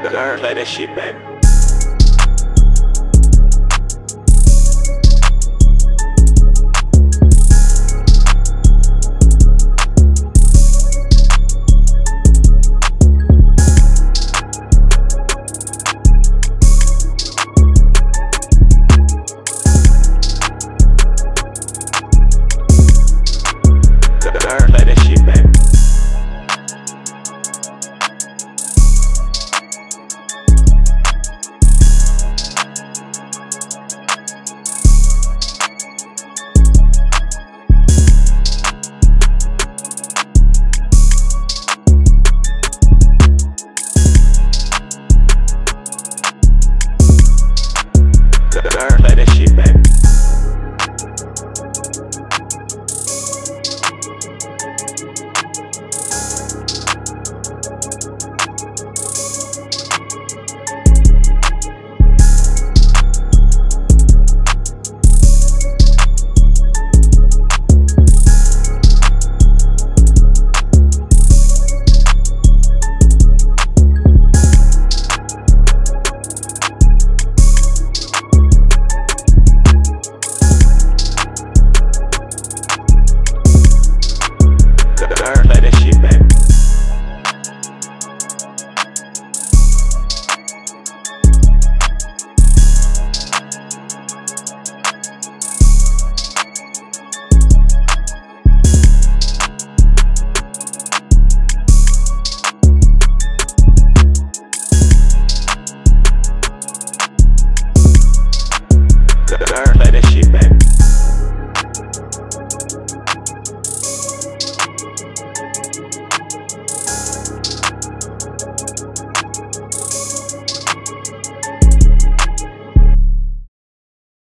Girl, play that shit back. Play that shit back.